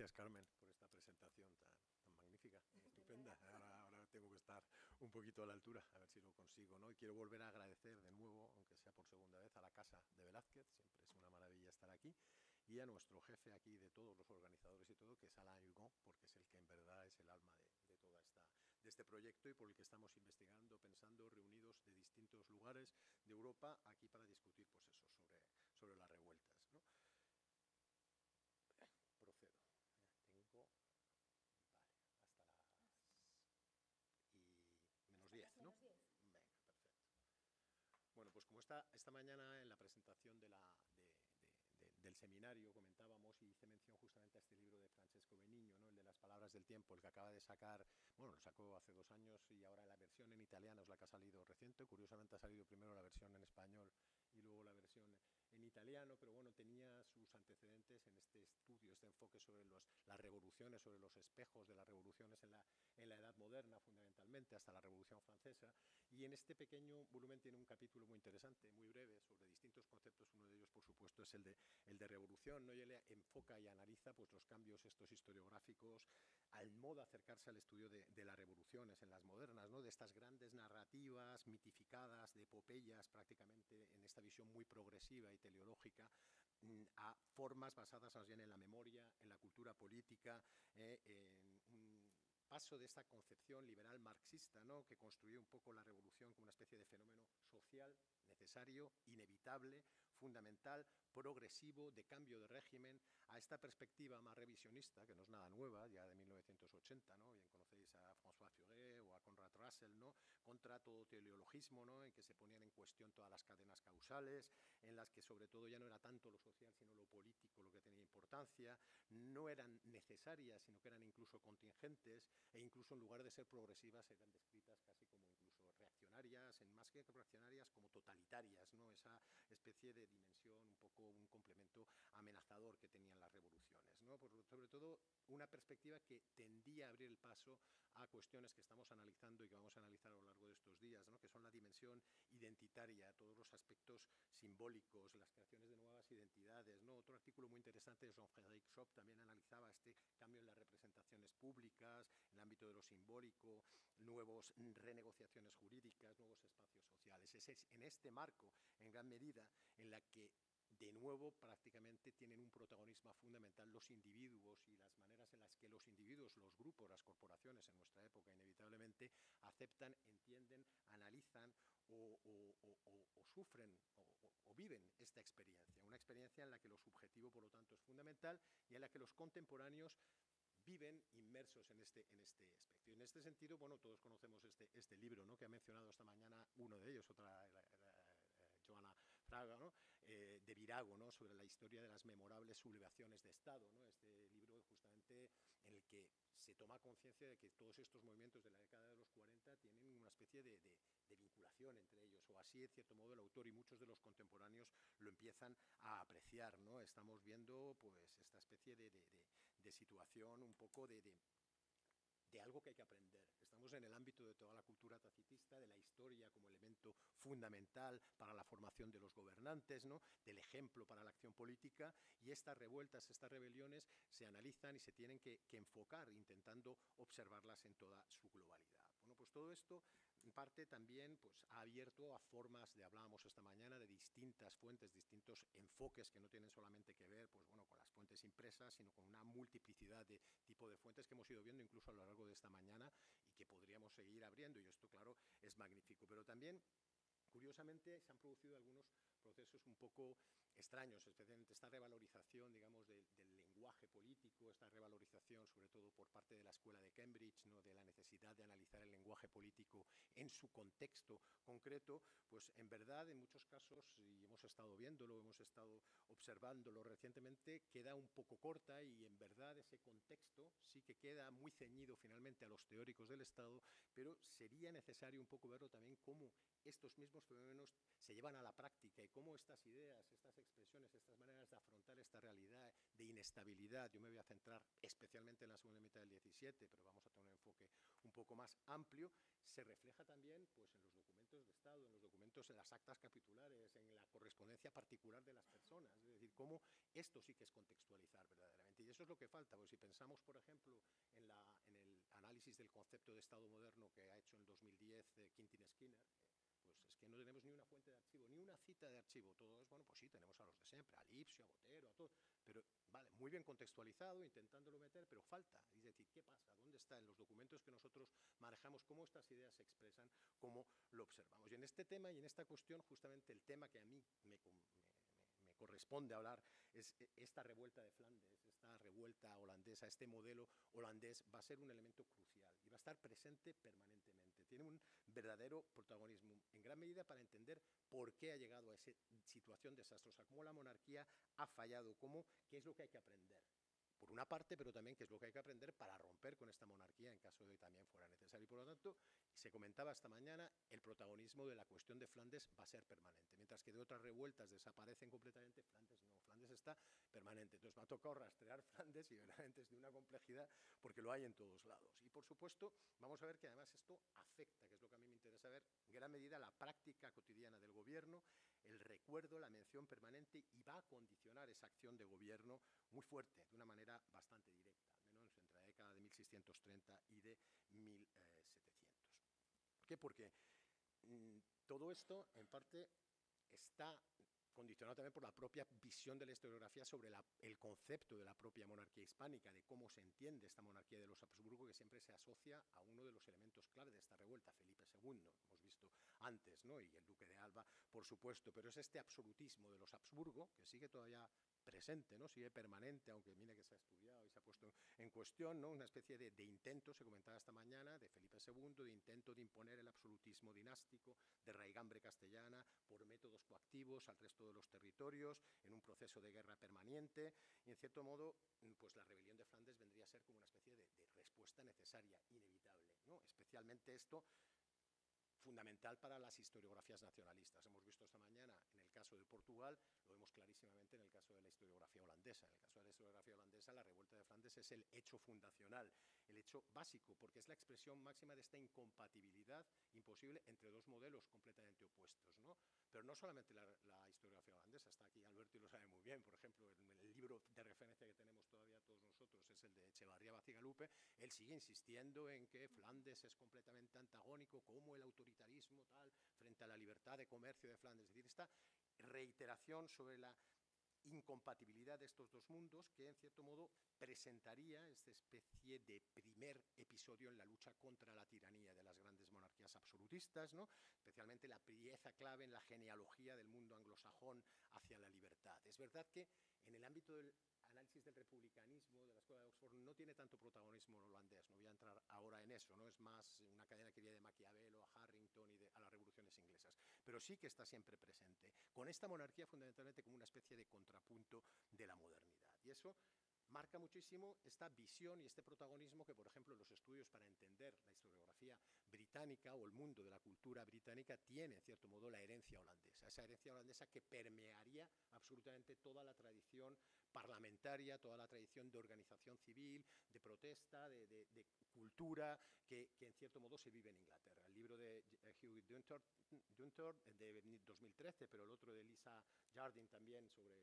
Gracias, Carmen, por esta presentación tan, tan magnífica, estupenda. Ahora, ahora, tengo que estar un poquito a la altura, a ver si lo consigo. ¿no? Y quiero volver a agradecer de nuevo, aunque sea por segunda vez, a la Casa de Velázquez, siempre es una maravilla estar aquí, y a nuestro jefe aquí de todos los organizadores y todo, que es Alain Hugon, porque es el que en verdad es el alma de, de, toda esta, de este proyecto y por el que estamos investigando, pensando, reunidos de distintos lugares de Europa aquí para discutir pues eso, sobre, sobre las revueltas. ¿no? procedo. Tengo, vale, hasta las y menos 10, ¿no? Venga, perfecto. Bueno, pues como esta, esta mañana en la presentación de la, de, de, de, del seminario comentábamos y hice mención justamente a este libro de Francesco Beniño, ¿no? el de las palabras del tiempo, el que acaba de sacar, bueno, lo sacó hace dos años y ahora la versión en italiano es la que ha salido reciente, curiosamente ha salido primero la versión en español y luego la versión en italiano, pero bueno, tenía sus antecedentes en este estudio, este enfoque sobre los, las revoluciones, sobre los espejos de las revoluciones en la, en la Edad Moderna, fundamentalmente, hasta la Revolución Francesa. Y en este pequeño volumen tiene un capítulo muy interesante, muy breve, sobre distintos conceptos. Uno de ellos, por supuesto, es el de, el de revolución. ¿no? Y él enfoca y analiza pues, los cambios estos historiográficos al modo acercarse al estudio de, las revoluciones en las modernas, ¿no? de estas grandes narrativas mitificadas, de epopeyas prácticamente en esta visión muy progresiva y teleológica mm, a formas basadas más bien en la memoria, en la cultura política, eh, en un paso de esta concepción liberal marxista, ¿no? que construyó un poco la revolución como una especie de fenómeno social necesario, inevitable, fundamental, progresivo, de cambio de régimen, a esta perspectiva más revisionista, que no es nada nueva, ya de 1980, ¿no? bien conocéis a François Furet o a Conrad Russell, ¿no? contra todo teleologismo, ¿no? en que se ponían en cuestión todas las cadenas causales, en las que sobre todo ya no era tanto lo social, sino lo político lo que tenía importancia, no eran necesarias, sino que eran incluso contingentes, e incluso en lugar de ser progresivas, eran descritas casi como incluso reaccionarias, en reaccionarias, como totalitarias, ¿no? esa especie de dimensión, un poco un complemento amenazador que tenían las revoluciones. ¿no? Por, sobre todo una perspectiva que tendía a abrir el paso a cuestiones que estamos analizando y que vamos a analizar a lo largo de estos días, ¿no? que son la dimensión identitaria, todos los aspectos simbólicos, las creaciones de nuevas identidades. ¿no? Otro artículo muy interesante de Jean-Frédéric Schopp también analizaba este cambio en las representaciones públicas, en el ámbito de lo simbólico, nuevas renegociaciones jurídicas, nuevos espacios sociales. Es en este marco, en gran medida, en la que de nuevo prácticamente tienen un protagonismo fundamental los individuos y las maneras en las que los individuos, los grupos, las corporaciones en nuestra época inevitablemente aceptan, entienden, analizan o, o, sufren o, viven esta experiencia. Una experiencia en la que lo subjetivo, por lo tanto, es fundamental y en la que los contemporáneos viven inmersos en este, en este aspecto. Y en este sentido, bueno, todos conocemos este, este libro ¿no? que ha mencionado esta mañana uno de ellos, otra, la, la, Joana Fraga, ¿no? eh, de Virago, ¿no? sobre la historia de las memorables sublevaciones de Estado. ¿no? Este libro justamente en el que se toma conciencia de que todos estos movimientos de la década de los 40 tienen una especie de, de, de, vinculación entre ellos, o así, de cierto modo, el autor y muchos de los contemporáneos lo empiezan a apreciar. ¿no? Estamos viendo pues, esta especie de, de situación un poco de, de algo que hay que aprender. Estamos en el ámbito de toda la cultura tacitista, de la historia como elemento fundamental para la formación de los gobernantes, ¿no? del ejemplo para la acción política, y estas revueltas, estas rebeliones se analizan y se tienen que, que enfocar intentando observarlas en toda su globalidad. Bueno, pues todo esto en parte también pues, ha abierto a formas de, hablábamos esta mañana, de distintas fuentes, distintos enfoques que no tienen solamente que ver pues, bueno, con impresas, sino con una multiplicidad de tipo de fuentes que hemos ido viendo incluso a lo largo de esta mañana y que podríamos seguir abriendo, y esto, claro, es magnífico. Pero también Curiosamente, se han producido algunos procesos un poco extraños, especialmente esta revalorización, digamos, de, del lenguaje político, esta revalorización, sobre todo por parte de la Escuela de Cambridge, ¿no? de la necesidad de analizar el lenguaje político en su contexto concreto, pues en verdad, en muchos casos, y hemos estado viéndolo, hemos estado observándolo recientemente, queda un poco corta y en verdad ese contexto sí que queda muy ceñido finalmente a los teóricos del Estado, pero sería necesario un poco verlo también como estos mismos fenómenos se llevan a la práctica y cómo estas ideas, estas expresiones, estas maneras de afrontar esta realidad de inestabilidad, yo me voy a centrar especialmente en la segunda mitad del 17, pero vamos a tener un enfoque un poco más amplio, se refleja también pues, en los documentos de Estado, en los documentos en las actas capitulares, en la correspondencia particular de las personas. Es decir, cómo esto sí que es contextualizar verdaderamente. Y eso es lo que falta, porque si pensamos, por ejemplo, en, la, el análisis del concepto de Estado moderno que ha hecho en 2010 eh, Quintin Skinner, que no tenemos ni una fuente de archivo, ni una cita de archivo. Todo es, bueno, pues sí, tenemos a los de siempre, a Lipsio, a Botero, a todo. Pero, vale, muy bien contextualizado, intentándolo meter, pero falta. Es decir, ¿qué pasa? ¿Dónde está en los documentos que nosotros manejamos? ¿Cómo estas ideas se expresan? ¿Cómo lo observamos? Y en este tema y en esta cuestión, justamente el tema que a mí me, me corresponde hablar es esta revuelta de Flandes, esta revuelta holandesa, este modelo holandés va a ser un elemento crucial y va a estar presente permanentemente tiene un verdadero protagonismo, en gran medida para entender por qué ha llegado a esa situación desastrosa, cómo la monarquía ha fallado, cómo, qué es lo que hay que aprender. Por una parte, pero también qué es lo que hay que aprender para romper con esta monarquía en caso de que también fuera necesario. Y por lo tanto, se comentaba esta mañana, el protagonismo de la cuestión de Flandes va a ser permanente, mientras que de otras revueltas desaparecen completamente, Flandes no, Flandes está permanente. Entonces me ha tocado rastrear Flandes y verdaderamente es de una complejidad porque lo hay en todos lados. Y por supuesto, vamos a ver que además esto afecta, que es lo que a mí me interesa ver, en gran medida la práctica cotidiana del gobierno, el recuerdo, la mención permanente y va a condicionar esa acción de gobierno muy fuerte, de una manera bastante directa, al menos entre la década de 1630 y de 1700. ¿Por qué? Porque mm, todo esto, en parte, está condicionado también por la propia visión de la historiografía sobre el concepto de la propia monarquía hispánica, de cómo se entiende esta monarquía de los Habsburgo, que siempre se asocia a uno de los elementos clave de esta revuelta, Felipe II, hemos visto antes, ¿no? y el duque de por supuesto, pero es este absolutismo de los Habsburgo, que sigue todavía presente, ¿no? sigue permanente, aunque mire que se ha estudiado y se ha puesto en cuestión, ¿no? una especie de, de, intento, se comentaba esta mañana, de Felipe II, de intento de imponer el absolutismo dinástico, de raigambre castellana, por métodos coactivos al resto de los territorios, en un proceso de guerra permanente, y en cierto modo, pues la rebelión de Flandes vendría a ser como una especie de, de respuesta necesaria, inevitable, ¿no? especialmente esto fundamental para las historiografías nacionalistas. Hemos visto esta mañana en el caso de Portugal, lo vemos clarísimamente en el caso de la historiografía holandesa. En el caso de la historiografía holandesa, la revuelta de Flandes es el hecho fundacional, el hecho básico, porque es la expresión máxima de esta incompatibilidad imposible entre dos modelos completamente opuestos. ¿no? Pero no solamente la, historiografía holandesa, está aquí Alberto y lo sabe muy bien, por ejemplo, el, el libro de referencia que tenemos es el de Echevarría Bacigalupe, él sigue insistiendo en que Flandes es completamente antagónico como el autoritarismo tal frente a la libertad de comercio de Flandes. Es decir, esta reiteración sobre la incompatibilidad de estos dos mundos que en cierto modo presentaría esta especie de primer episodio en la lucha contra la tiranía de las grandes monarquías absolutistas, ¿no? especialmente la pieza clave en la genealogía del mundo anglosajón hacia la libertad. Es verdad que en el ámbito del análisis del Oxford no tiene tanto protagonismo holandés, no voy a entrar ahora en eso, no es más una cadena que viene de Maquiavelo a Harrington y de, a las revoluciones inglesas, pero sí que está siempre presente, con esta monarquía fundamentalmente como una especie de contrapunto de la modernidad. Y eso marca muchísimo esta visión y este protagonismo que, por ejemplo, los estudios para entender la historiografía británica o el mundo de la cultura británica tiene, en cierto modo, la herencia holandesa. Esa herencia holandesa que permearía absolutamente toda la tradición parlamentaria, toda la tradición de organización civil, de protesta, de, cultura, que, que, en cierto modo se vive en Inglaterra. El libro de Hugh Dunter, Dunter de 2013, pero el otro de Lisa Jardin también sobre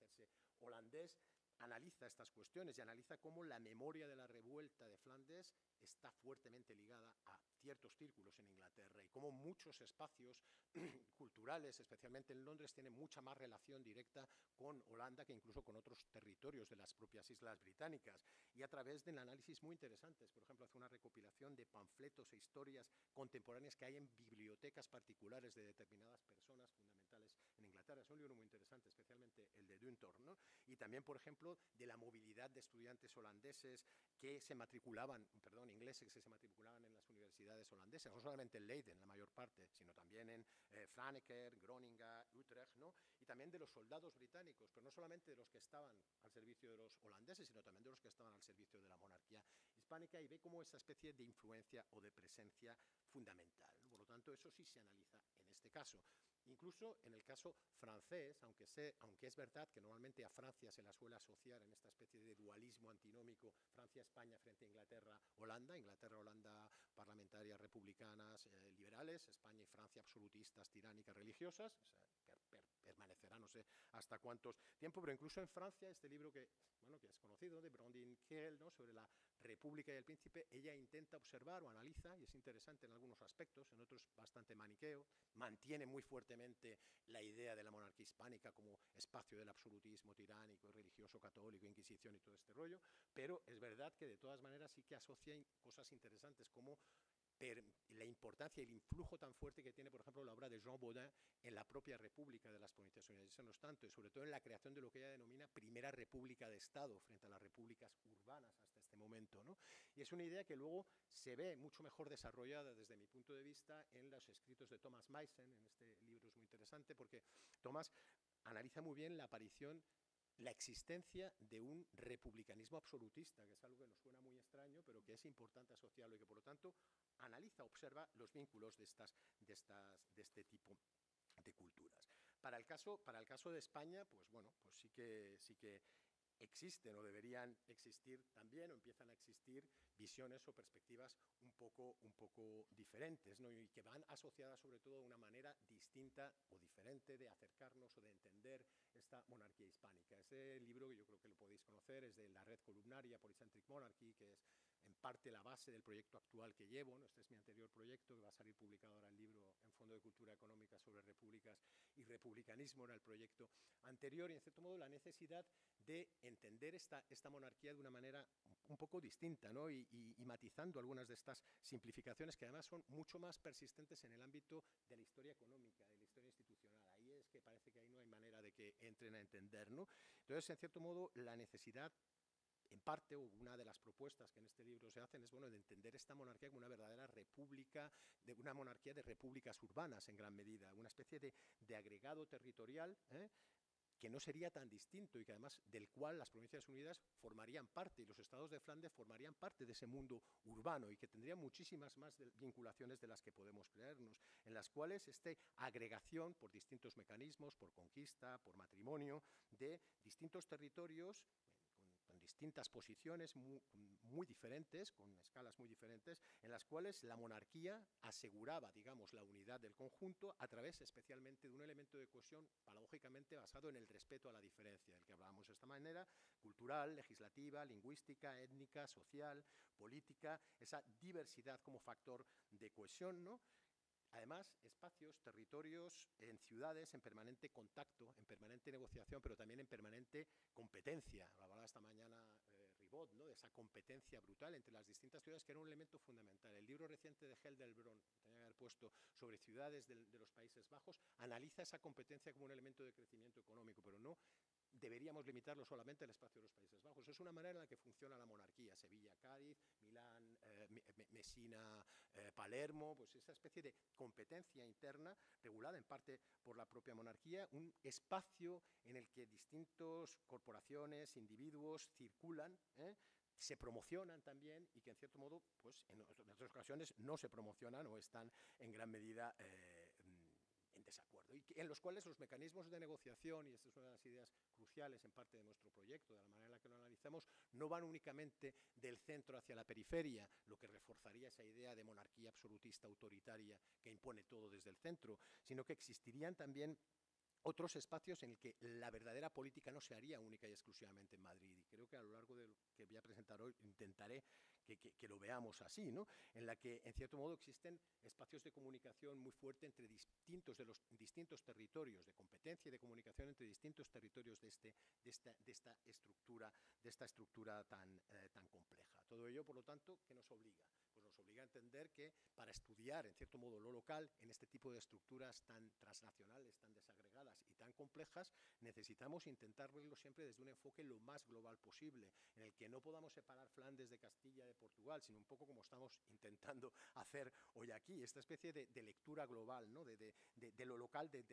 hacerse holandés, analiza estas cuestiones y analiza cómo la memoria de la revuelta de Flandes está fuertemente ligada a ciertos círculos en Inglaterra y cómo muchos espacios culturales, especialmente en Londres, tienen mucha más relación directa con Holanda que incluso con otros territorios de las propias islas británicas. Y a través de análisis muy interesantes, por ejemplo, hace una recopilación de panfletos e historias contemporáneas que hay en bibliotecas particulares de determinadas personas fundamentales Inglaterra. Es un libro muy interesante, especialmente el de Duntor, ¿no? Y también, por ejemplo, de la movilidad de estudiantes holandeses que se matriculaban, perdón, ingleses que se matriculaban en las universidades holandesas, no solamente en Leiden, la mayor parte, sino también en eh, Franeker, Groningen, Utrecht, ¿no? Y también de los soldados británicos, pero no solamente de los que estaban al servicio de los holandeses, sino también de los que estaban al servicio de la monarquía hispánica y ve como esa especie de influencia o de presencia fundamental. Por lo tanto, eso sí se analiza en este caso. Incluso en el caso francés, aunque, sé, aunque es verdad que normalmente a Francia se la suele asociar en esta especie de dualismo antinómico Francia-España frente a Inglaterra-Holanda, Inglaterra-Holanda parlamentarias republicanas eh, liberales, España y Francia absolutistas, tiránicas, religiosas, permanecerá no sé hasta cuántos tiempo, pero incluso en Francia, este libro que, bueno, que es conocido, de Brondin Kiel, ¿no? sobre la República y el Príncipe, ella intenta observar o analiza, y es interesante en algunos aspectos, en otros bastante maniqueo, mantiene muy fuertemente la idea de la monarquía hispánica como espacio del absolutismo tiránico, religioso, católico, inquisición y todo este rollo, pero es verdad que de todas maneras sí que asocia cosas interesantes como la importancia y el influjo tan fuerte que tiene, por ejemplo, la obra de Jean Baudin en la propia República de las Provincias no es tanto, y sobre todo en la creación de lo que ella denomina primera república de Estado frente a las repúblicas urbanas hasta este momento. ¿no? Y es una idea que luego se ve mucho mejor desarrollada desde mi punto de vista en los escritos de Thomas Meissen, en este libro es muy interesante porque Thomas analiza muy bien la aparición la existencia de un republicanismo absolutista, que es algo que nos suena muy extraño, pero que es importante asociarlo y que por lo tanto analiza, observa los vínculos de, estas, de, estas, de este tipo de culturas. Para el caso, para el caso de España, pues bueno, pues sí que, sí que existen o deberían existir también o empiezan a existir visiones o perspectivas un poco, un poco diferentes ¿no? y que van asociadas sobre todo a una manera distinta o diferente de acercarnos o de entender esta monarquía hispánica. Ese libro que yo creo que lo podéis conocer es de la red columnaria Polycentric Monarchy, que es en parte la base del proyecto actual que llevo. ¿no? Este es mi anterior proyecto que va a salir publicado ahora el libro en Fondo de Cultura Económica sobre repúblicas y republicanismo, era el proyecto anterior y en cierto modo la necesidad de entender esta, esta monarquía de una manera un poco distinta ¿no? y, matizando algunas de estas simplificaciones que además son mucho más persistentes en el ámbito de la historia económica, de la historia institucional. Ahí es que parece que ahí no hay manera de que entren a entender. ¿no? Entonces, en cierto modo, la necesidad en parte, una de las propuestas que en este libro se hacen es bueno, de entender esta monarquía como una verdadera república, de una monarquía de repúblicas urbanas en gran medida, una especie de, de agregado territorial ¿eh? Que no sería tan distinto y que además del cual las Provincias Unidas formarían parte y los estados de Flandes formarían parte de ese mundo urbano y que tendría muchísimas más vinculaciones de las que podemos creernos, en las cuales esta agregación por distintos mecanismos, por conquista, por matrimonio, de distintos territorios distintas posiciones muy, diferentes, con escalas muy diferentes, en las cuales la monarquía aseguraba, digamos, la unidad del conjunto a través especialmente de un elemento de cohesión paradójicamente basado en el respeto a la diferencia, del que hablábamos de esta manera, cultural, legislativa, lingüística, étnica, social, política, esa diversidad como factor de cohesión, ¿no? Además, espacios, territorios en ciudades en permanente contacto, en permanente negociación, pero también en permanente competencia. Hablaba esta mañana eh, Ribot, ¿no? de esa competencia brutal entre las distintas ciudades, que era un elemento fundamental. El libro reciente de Heldelbron, que tenía que haber puesto sobre ciudades de, de los Países Bajos, analiza esa competencia como un elemento de crecimiento económico, pero no deberíamos limitarlo solamente al espacio de los Países Bajos. Es una manera en la que funciona la monarquía. Sevilla, Cádiz, Milán, eh, Mesina, eh, Palermo, pues esa especie de competencia interna regulada en parte por la propia monarquía, un espacio en el que distintas corporaciones, individuos circulan, ¿eh? se promocionan también y que en cierto modo, pues en otras ocasiones no se promocionan o están en gran medida y en los cuales los mecanismos de negociación, y esta es una de las ideas cruciales en parte de nuestro proyecto, de la manera en la que lo analizamos, no van únicamente del centro hacia la periferia, lo que reforzaría esa idea de monarquía absolutista autoritaria que impone todo desde el centro, sino que existirían también otros espacios en el que la verdadera política no se haría única y exclusivamente en Madrid. Y creo que a lo largo de lo que voy a presentar hoy intentaré que, lo veamos así, ¿no? en la que en cierto modo existen espacios de comunicación muy fuerte entre distintos, de los, distintos territorios, de competencia y de comunicación entre distintos territorios de, este, de, esta, de esta, estructura, de esta estructura tan, eh, tan compleja. Todo ello, por lo tanto, ¿qué nos obliga? Obliga a entender que para estudiar, en cierto modo, lo local, en este tipo de estructuras tan transnacionales, tan desagregadas y tan complejas, necesitamos intentar verlo siempre desde un enfoque lo más global posible, en el que no podamos separar Flandes de Castilla, de Portugal, sino un poco como estamos intentando hacer hoy aquí, esta especie de, lectura global, ¿no? de, lo local de,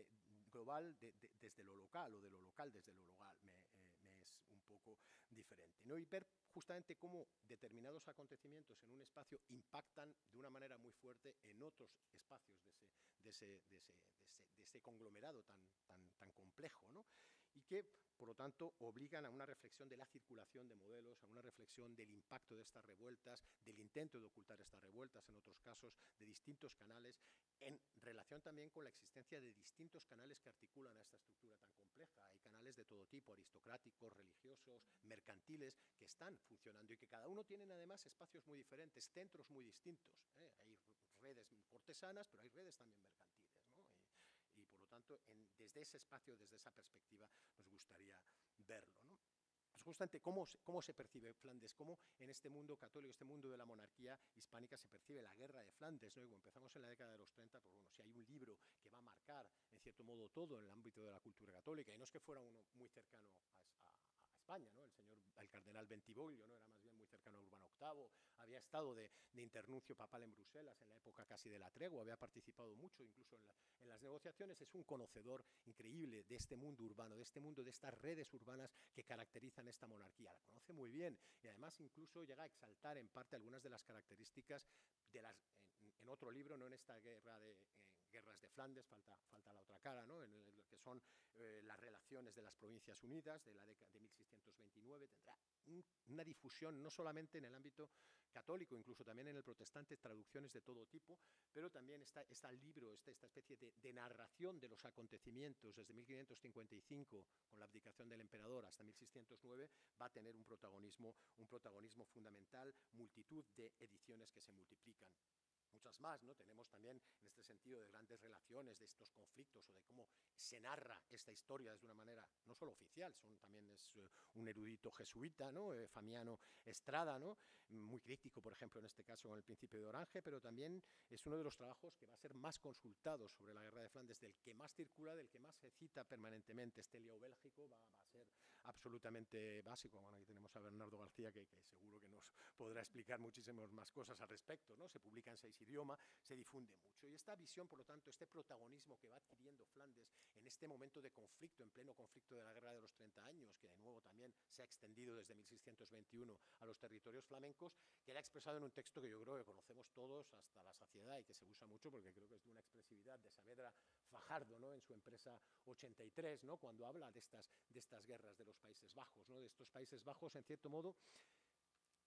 global desde lo local o de lo local desde lo local, diferente. ¿no? Y ver justamente cómo determinados acontecimientos en un espacio impactan de una manera muy fuerte en otros espacios de ese, ese, de, ese, conglomerado tan, tan, tan complejo, ¿no? Que, por lo tanto, obligan a una reflexión de la circulación de modelos, a una reflexión del impacto de estas revueltas, del intento de ocultar estas revueltas, en otros casos, de distintos canales, en relación también con la existencia de distintos canales que articulan a esta estructura tan compleja. Hay canales de todo tipo, aristocráticos, religiosos, mercantiles, que están funcionando y que cada uno tienen además espacios muy diferentes, centros muy distintos. ¿eh? Hay redes cortesanas, pero hay redes también mercantiles desde ese espacio, desde esa perspectiva, nos gustaría verlo. ¿no? Pues justamente cómo, cómo se percibe Flandes, cómo en este mundo católico, este mundo de la monarquía hispánica se percibe la guerra de Flandes. ¿no? Y empezamos en la década de los 30, pues bueno, si hay un libro que va a marcar en cierto modo todo en el ámbito de la cultura católica, y no es que fuera uno muy cercano a, España, ¿no? el señor, el cardenal Bentivoglio, ¿no? era más bien muy cercano a Urbano VIII, había estado de, de, internuncio papal en Bruselas en la época casi de la tregua, había participado mucho incluso en, las negociaciones, es un conocedor increíble de este mundo urbano, de este mundo, de estas redes urbanas que caracterizan esta monarquía. La conoce muy bien y además incluso llega a exaltar en parte algunas de las características de las, en, otro libro, no en esta guerra de... guerras de Flandes, falta, falta la otra cara, ¿no? en lo que son eh, las relaciones de las Provincias Unidas de la década de 1629, tendrá una difusión no solamente en el ámbito católico, incluso también en el protestante, traducciones de todo tipo, pero también está, está el libro, esta especie de, de, narración de los acontecimientos desde 1555, con la abdicación del emperador, hasta 1609, va a tener un protagonismo, un protagonismo fundamental, multitud de ediciones que se multiplican muchas más, ¿no? Tenemos también en este sentido de grandes relaciones, de estos conflictos o de cómo se narra esta historia de una manera no solo oficial, son, también es eh, un erudito jesuita, ¿no? Eh, Famiano Estrada, ¿no? Muy crítico, por ejemplo, en este caso con el Príncipe de Orange, pero también es uno de los trabajos que va a ser más consultado sobre la Guerra de Flandes, del que más circula, del que más se cita permanentemente. Este Leo Bélgico va, a ser absolutamente básico. Bueno, aquí tenemos a Bernardo García, que, seguro que nos podrá explicar muchísimas más cosas al respecto, ¿no? Se publica en seis idioma, se difunde mucho. Y esta visión, por lo tanto, este protagonismo que va adquiriendo Flandes en este momento de conflicto, en pleno conflicto de la Guerra de los 30 años, que de nuevo también se ha extendido desde 1621 a los territorios flamencos, queda expresado en un texto que yo creo que conocemos todos hasta la saciedad y que se usa mucho porque creo que es de una expresividad de Saavedra Fajardo ¿no? en su empresa 83, ¿no? cuando habla de estas, de estas guerras de los Países Bajos, ¿no? de estos Países Bajos, en cierto modo,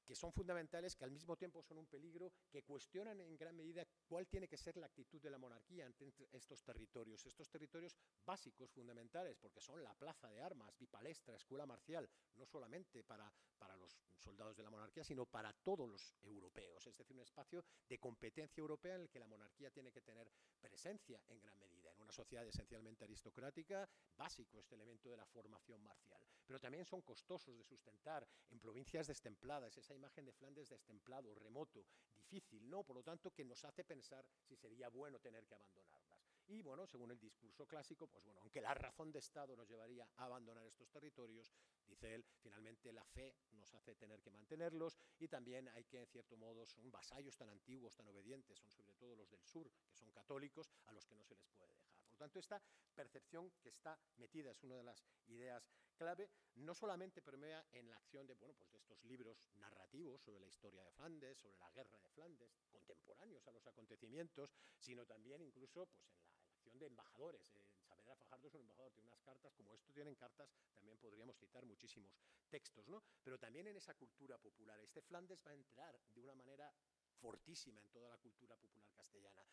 que son fundamentales, que al mismo tiempo son un peligro, que cuestionan en gran medida cuál tiene que ser la actitud de la monarquía ante estos territorios, estos territorios básicos, fundamentales, porque son la plaza de armas, bipalestra, escuela marcial, no solamente para, para los soldados de la monarquía, sino para todos los europeos, es decir, un espacio de competencia europea en el que la monarquía tiene que tener presencia en gran medida, una sociedad esencialmente aristocrática, básico este elemento de la formación marcial, pero también son costosos de sustentar en provincias destempladas, esa imagen de Flandes destemplado, remoto, difícil, ¿no? Por lo tanto, que nos hace pensar si sería bueno tener que abandonarlas. Y bueno, según el discurso clásico, pues bueno, aunque la razón de Estado nos llevaría a abandonar estos territorios, dice él, finalmente la fe nos hace tener que mantenerlos y también hay que, en cierto modo, son vasallos tan antiguos, tan obedientes, son sobre todo los del sur, que son católicos, a los que no se les puede dejar. Por tanto, esta percepción que está metida es una de las ideas clave, no solamente permea en la acción de, bueno, pues de estos libros narrativos sobre la historia de Flandes, sobre la guerra de Flandes, contemporáneos a los acontecimientos, sino también incluso pues, en la, acción de embajadores. Eh, Saavedra Fajardo es un embajador, tiene unas cartas, como esto tienen cartas, también podríamos citar muchísimos textos, ¿no? Pero también en esa cultura popular. Este Flandes va a entrar de una manera fortísima en toda la cultura popular castellana.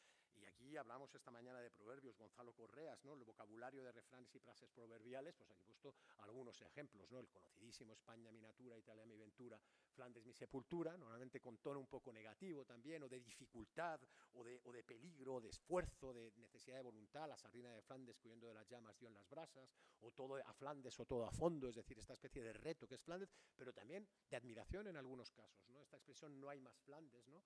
Aquí hablamos esta mañana de proverbios, Gonzalo Correas, ¿no? el vocabulario de refranes y frases proverbiales, pues aquí he puesto algunos ejemplos, ¿no? el conocidísimo España mi natura, Italia mi ventura, Flandes mi sepultura, normalmente con tono un poco negativo también, o de dificultad, o de, o de peligro, de esfuerzo, de necesidad de voluntad, la sardina de Flandes cuyendo de las llamas dio en las brasas, o todo a Flandes o todo a fondo, es decir, esta especie de reto que es Flandes, pero también de admiración en algunos casos, ¿no? esta expresión no hay más Flandes, ¿no?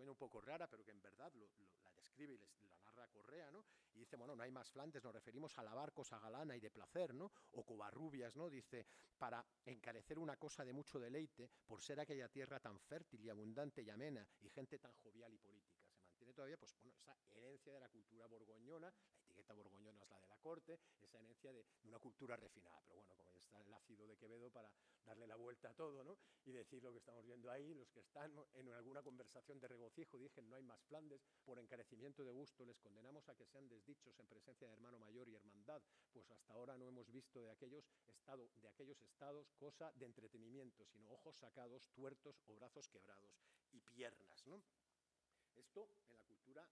Suena un poco rara, pero que en verdad lo, la describe y la narra Correa, ¿no? Y dice, bueno, no hay más Flandes, nos referimos a lavar cosa galana y de placer, ¿no? O Covarrubias, ¿no? Dice, para encarecer una cosa de mucho deleite, por ser aquella tierra tan fértil y abundante y amena, y gente tan jovial y política. Se mantiene todavía, pues bueno, esa herencia de la cultura borgoñona, la receta borgoñona es la de la corte, esa herencia de, una cultura refinada. Pero bueno, como ya está el ácido de Quevedo para darle la vuelta a todo, ¿no? Y decir lo que estamos viendo ahí, los que están en alguna conversación de regocijo dije no hay más Flandes, por encarecimiento de gusto les condenamos a que sean desdichos en presencia de hermano mayor y hermandad, pues hasta ahora no hemos visto de aquellos, estado, de aquellos estados cosa de entretenimiento, sino ojos sacados, tuertos o brazos quebrados y piernas, ¿no? Esto en la cultura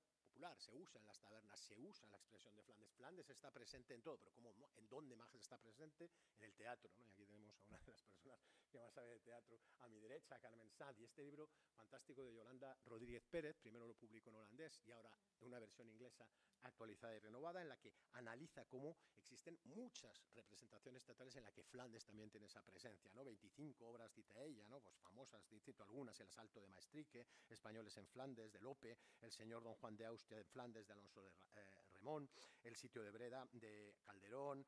se usa en las tabernas, se usa la expresión de Flandes. Flandes está presente en todo, pero ¿cómo, ¿en dónde más está presente? En el teatro, ¿no? Aquí tenemos una de las personas que más sabe de teatro a mi derecha, Carmen Sanz, y este libro fantástico de Yolanda Rodríguez Pérez, primero lo publicó en holandés y ahora en una versión inglesa actualizada y renovada, en la que analiza cómo existen muchas representaciones teatrales en la que Flandes también tiene esa presencia, ¿no? 25 obras, cita ella, ¿no? Pues famosas, cito algunas, El asalto de Maestrique, Españoles en Flandes, de Lope, El señor Don Juan de Austria de Flandes, de Alonso de eh, Remón, El sitio de Breda, de Calderón,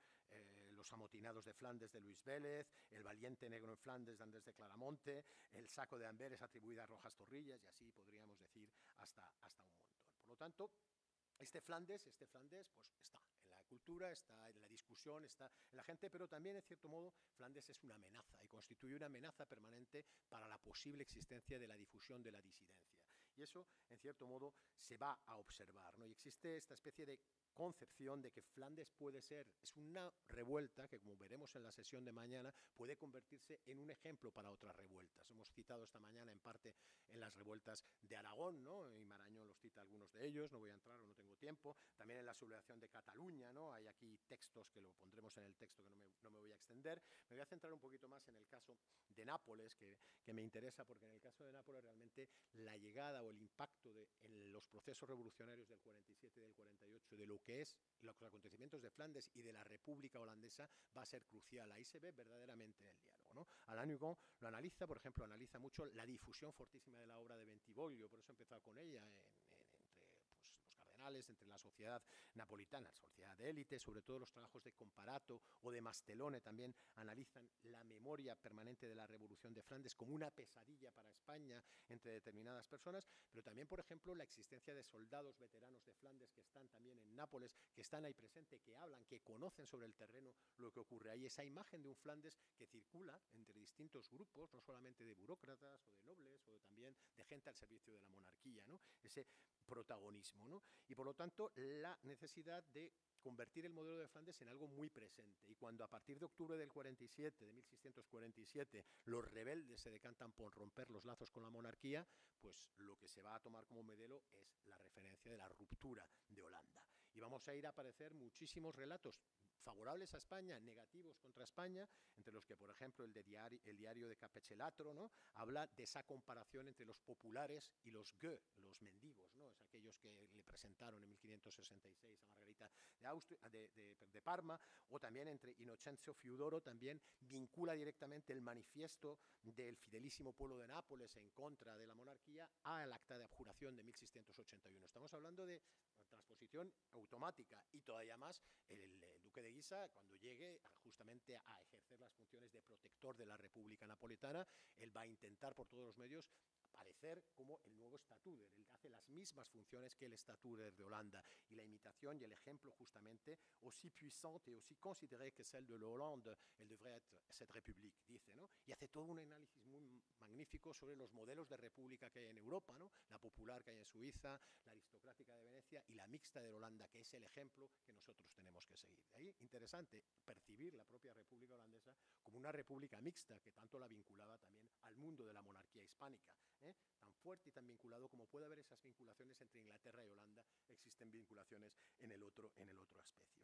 Los amotinados de Flandes, de Luis Vélez, El valiente negro en Flandes, de Andrés de Claramonte, El saco de Amberes, atribuida a Rojas Torrillas, y así podríamos decir hasta, hasta un montón. Por lo tanto, este Flandes, este Flandes, pues está en la cultura, está en la discusión, está en la gente, pero también, en cierto modo, Flandes es una amenaza y constituye una amenaza permanente para la posible existencia de la difusión de la disidencia. Y eso, en cierto modo, se va a observar, ¿no? Y existe esta especie de concepción de que Flandes puede ser, es una revuelta que como veremos en la sesión de mañana puede convertirse en un ejemplo para otras revueltas. Hemos citado esta mañana en parte en las revueltas de Aragón, ¿no? y Marañón los cita algunos de ellos, no voy a entrar o no tengo tiempo, también en la sublevación de Cataluña, ¿no? hay aquí textos que lo pondremos en el texto que no me, no me, voy a extender. Me voy a centrar un poquito más en el caso de Nápoles, que, que me interesa porque en el caso de Nápoles realmente la llegada o el impacto de, en los procesos revolucionarios del 47 y del 48 de lo que es los acontecimientos de Flandes y de la República Holandesa va a ser crucial. Ahí se ve verdaderamente el diálogo. ¿no? Alain Hugon lo analiza, por ejemplo, analiza mucho la difusión fortísima de la obra de Bentivoglio, por eso he empezado con ella entre entre la sociedad napolitana, la sociedad de élite, sobre todo los trabajos de Comparato o de Mastelone también analizan la memoria permanente de la Revolución de Flandes como una pesadilla para España entre determinadas personas, pero también, por ejemplo, la existencia de soldados veteranos de Flandes que están también en Nápoles, que están ahí presentes, que hablan, que conocen sobre el terreno lo que ocurre ahí. Esa imagen de un Flandes que circula entre distintos grupos, no solamente de burócratas o de nobles, o también de gente al servicio de la monarquía, ¿no? ese protagonismo. ¿no? Y por lo tanto, la necesidad de convertir el modelo de Flandes en algo muy presente. Y cuando a partir de octubre del 47, de 1647, los rebeldes se decantan por romper los lazos con la monarquía, pues lo que se va a tomar como modelo es la referencia de la ruptura de Holanda. Y vamos a ir a aparecer muchísimos relatos favorables a España, negativos contra España, entre los que, por ejemplo, el, de diario, el diario de Capechelatro ¿no? habla de esa comparación entre los populares y los gueux, los mendigos, ¿no? es aquellos que le presentaron en 1566 a Margarita de, de, de, Parma, o también entre Inocencio Fiudoro, también vincula directamente el manifiesto del fidelísimo pueblo de Nápoles en contra de la monarquía al acta de abjuración de 1681. Estamos hablando de transposición automática y todavía más el, el duque de Guisa, cuando llegue justamente a ejercer las funciones de protector de la República Napolitana, él va a intentar por todos los medios como el nuevo Statuder. Él hace las mismas funciones que el Statuder de Holanda. Y la imitación y el ejemplo justamente, aussi puissante et aussi considérée que celle de Hollande, elle devrait être cette république, dice, ¿no? Y hace todo un análisis muy magnífico sobre los modelos de república que hay en Europa, ¿no? La popular que hay en Suiza, la aristocrática de Venecia y la mixta de Holanda, que es el ejemplo que nosotros tenemos que seguir. De ahí, interesante percibir la propia República Holandesa como una república mixta, que tanto la vinculaba también al mundo de la monarquía hispánica. ¿eh? tan fuerte y tan vinculado como puede haber esas vinculaciones entre Inglaterra y Holanda, existen vinculaciones en el otro, en el otro aspecto.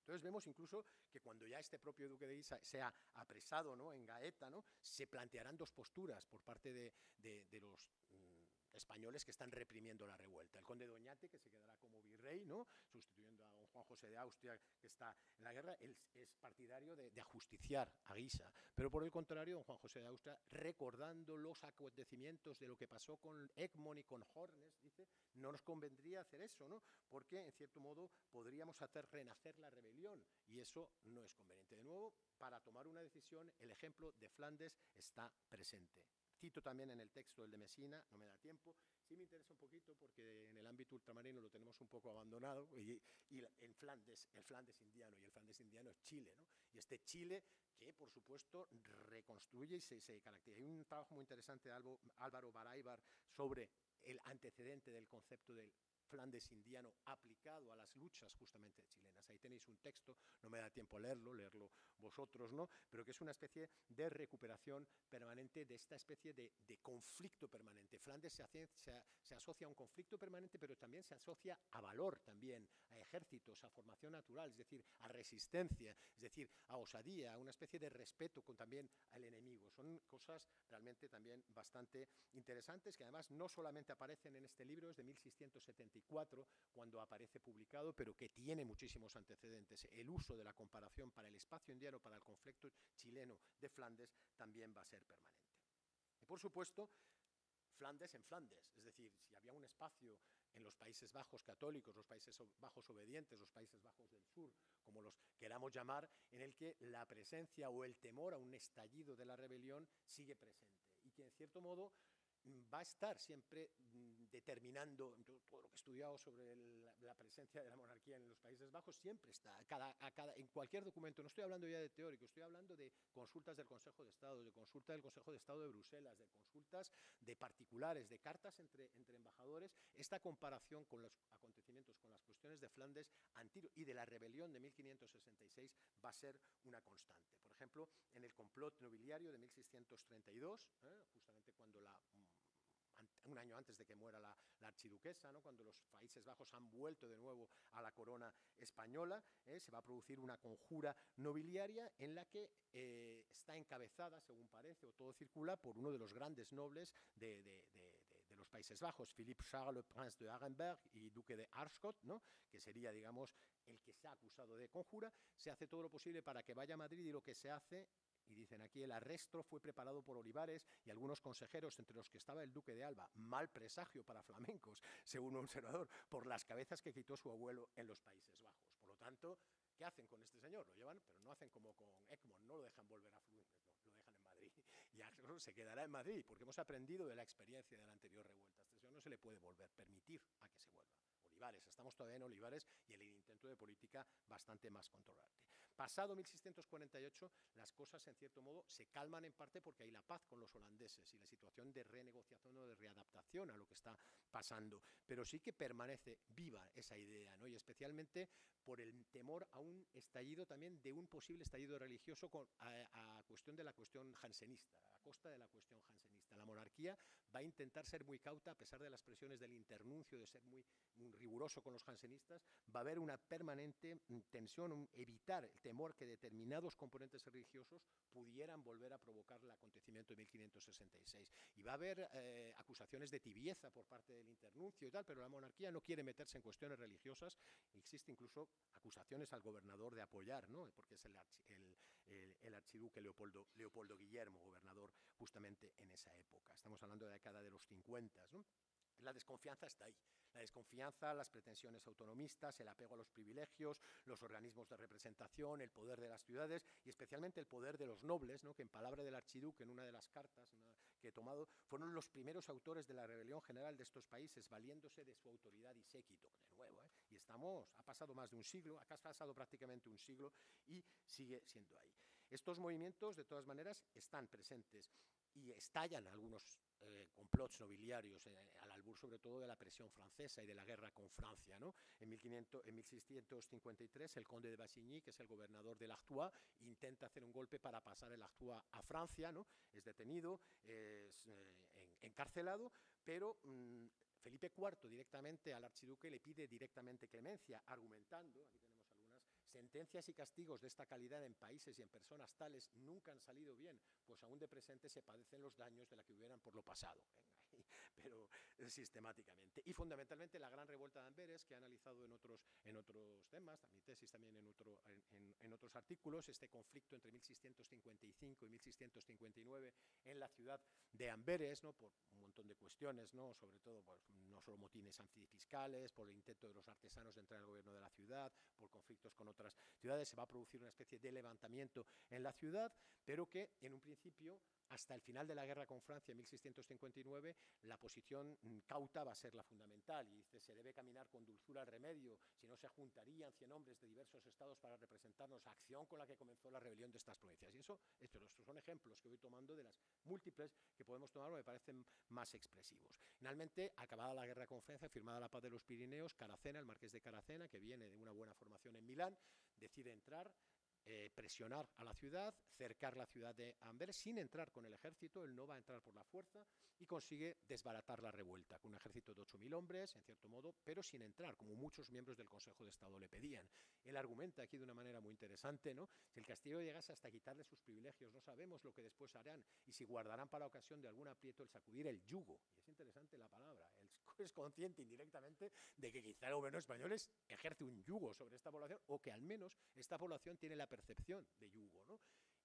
Entonces vemos incluso que cuando ya este propio duque de Guisa sea apresado ¿no? en Gaeta, ¿no? se plantearán dos posturas por parte de, de, de los mm, españoles que están reprimiendo la revuelta. El conde Doñate, que se quedará como virrey, ¿no? sustituyendo Juan José de Austria, que está en la guerra, él es partidario de, ajusticiar a Guisa. Pero por el contrario, Juan José de Austria, recordando los acontecimientos de lo que pasó con Egmont y con Hornes, dice, no nos convendría hacer eso, ¿no? porque en cierto modo podríamos hacer renacer la rebelión y eso no es conveniente. De nuevo, para tomar una decisión, el ejemplo de Flandes está presente. Cito también en el texto el de Mesina, no me da tiempo. Sí me interesa un poquito porque en el ámbito ultramarino lo tenemos un poco abandonado y, y en Flandes el Flandes indiano, y el Flandes indiano es Chile, ¿no? Y este Chile que, por supuesto, reconstruye y se, caracteriza. Hay un trabajo muy interesante de Álvaro Baraybar sobre el antecedente del concepto del Flandes indiano aplicado a las luchas justamente chilenas. Ahí tenéis un texto, no me da tiempo leerlo, leerlo vosotros, ¿no? Pero que es una especie de recuperación permanente de esta especie de, de conflicto permanente. Flandes se, hace, se, se, asocia a un conflicto permanente, pero también se asocia a valor también, a ejércitos, a formación natural, es decir, a resistencia, es decir, a osadía, a una especie de respeto con también al enemigo. Son cosas realmente también bastante interesantes que además no solamente aparecen en este libro, es de 1674, cuando aparece publicado, pero que tiene muchísimos antecedentes. El uso de la comparación para el espacio indiano, para el conflicto chileno de Flandes, también va a ser permanente. Y por supuesto, Flandes en Flandes, es decir, si había un espacio en los Países Bajos católicos, los Países Bajos obedientes, los Países Bajos del Sur, como los queramos llamar, en el que la presencia o el temor a un estallido de la rebelión sigue presente y que en cierto modo va a estar siempre determinando todo lo que he estudiado sobre el, la presencia de la monarquía en los Países Bajos, siempre está, a cada, a cada, en cualquier documento, no estoy hablando ya de teórico, estoy hablando de consultas del Consejo de Estado, de consulta del Consejo de Estado de Bruselas, de consultas de particulares, de cartas entre, entre embajadores, esta comparación con los acontecimientos, con las cuestiones de Flandes y de la rebelión de 1566 va a ser una constante. Por ejemplo, en el complot nobiliario de 1632, ¿eh? justamente cuando un año antes de que muera la, archiduquesa, cuando los Países Bajos han vuelto de nuevo a la corona española, ¿eh? se va a producir una conjura nobiliaria en la que eh, está encabezada, según parece, o todo circula, por uno de los grandes nobles de, los Países Bajos, Philippe Charles, Prince de Arenberg y Duque de Arschot, ¿no? que sería, digamos, el que se ha acusado de conjura. Se hace todo lo posible para que vaya a Madrid y lo que se hace y dicen aquí, el arresto fue preparado por Olivares y algunos consejeros, entre los que estaba el duque de Alba, mal presagio para flamencos, según un observador, por las cabezas que quitó su abuelo en los Países Bajos. Por lo tanto, ¿qué hacen con este señor? Lo llevan, pero no hacen como con Egmont, no lo dejan volver a fluir, no, lo dejan en Madrid. Y se quedará en Madrid, porque hemos aprendido de la experiencia de la anterior revuelta. Este señor no se le puede volver, permitir a que se vuelva. Olivares, estamos todavía en Olivares y el intento de política bastante más controlante. Pasado 1648, las cosas en cierto modo se calman en parte porque hay la paz con los holandeses y la situación de renegociación o de readaptación a lo que está pasando, pero sí que permanece viva esa idea, ¿no? y especialmente por el temor a un estallido también de un posible estallido religioso a, a cuestión de la cuestión jansenista, a costa de la cuestión jansenista. La monarquía va a intentar ser muy cauta a pesar de las presiones del internuncio, de ser muy, riguroso con los jansenistas, va a haber una permanente tensión, un, evitar el temor que determinados componentes religiosos pudieran volver a provocar el acontecimiento de 1566. Y va a haber eh, acusaciones de tibieza por parte del internuncio y tal, pero la monarquía no quiere meterse en cuestiones religiosas. Existe incluso acusaciones al gobernador de apoyar, ¿no? porque es el, el, el, archiduque Leopoldo, Leopoldo Guillermo, gobernador justamente en esa época. Estamos hablando de la década de los 50. ¿no? La desconfianza está ahí. La desconfianza, las pretensiones autonomistas, el apego a los privilegios, los organismos de representación, el poder de las ciudades y especialmente el poder de los nobles, ¿no? que en palabra del archiduque, en una de las cartas que he tomado, fueron los primeros autores de la rebelión general de estos países, valiéndose de su autoridad y séquito, de nuevo. ¿eh? Y estamos, ha pasado más de un siglo, acá ha pasado prácticamente un siglo y sigue siendo ahí. Estos movimientos, de todas maneras, están presentes y estallan algunos eh, complots nobiliarios eh, al albur sobre todo de la presión francesa y de la guerra con Francia. ¿no? En, 1500, en 1653 el conde de Bassigny, que es el gobernador del Artois, intenta hacer un golpe para pasar el Artois a Francia, ¿no? es detenido, es eh, en, encarcelado, pero mmm, Felipe IV directamente al archiduque le pide directamente clemencia, argumentando, Sentencias y castigos de esta calidad en países y en personas tales nunca han salido bien, pues aún de presente se padecen los daños de la que hubieran por lo pasado, pero sistemáticamente. Y fundamentalmente la gran revuelta de Amberes, que he analizado en otros, en otros temas, mi tesis también en, otro, en, otros artículos, este conflicto entre 1655 y 1659 en la ciudad de Amberes, ¿no? por un montón de cuestiones, ¿no? sobre todo pues, no solo motines antifiscales, por el intento de los artesanos de entrar al gobierno de la ciudad, por conflictos con otras ciudades, se va a producir una especie de levantamiento en la ciudad, pero que en un principio hasta el final de la guerra con Francia en 1659, la posición mm, cauta va a ser la fundamental. Y dice, se debe caminar con dulzura al remedio, si no se juntarían cien hombres de diversos estados para representarnos, acción con la que comenzó la rebelión de estas provincias. Y eso, estos son ejemplos que voy tomando de las múltiples que podemos tomar, me parecen más expresivos. Finalmente, acabada la guerra con Francia, firmada la paz de los Pirineos, Caracena, el marqués de Caracena, que viene de una buena en Milán, decide entrar, eh, presionar a la ciudad, cercar la ciudad de Amberes sin entrar con el ejército, él no va a entrar por la fuerza y consigue desbaratar la revuelta con un ejército de 8.000 hombres, en cierto modo, pero sin entrar, como muchos miembros del Consejo de Estado le pedían. Él argumenta aquí de una manera muy interesante, ¿no? Si el castillo llegase hasta quitarle sus privilegios, no sabemos lo que después harán y si guardarán para ocasión de algún aprieto el sacudir el yugo. Y es interesante la palabra. Es consciente indirectamente de que quizá el gobierno español ejerce un yugo sobre esta población o que al menos esta población tiene la percepción de yugo, ¿no?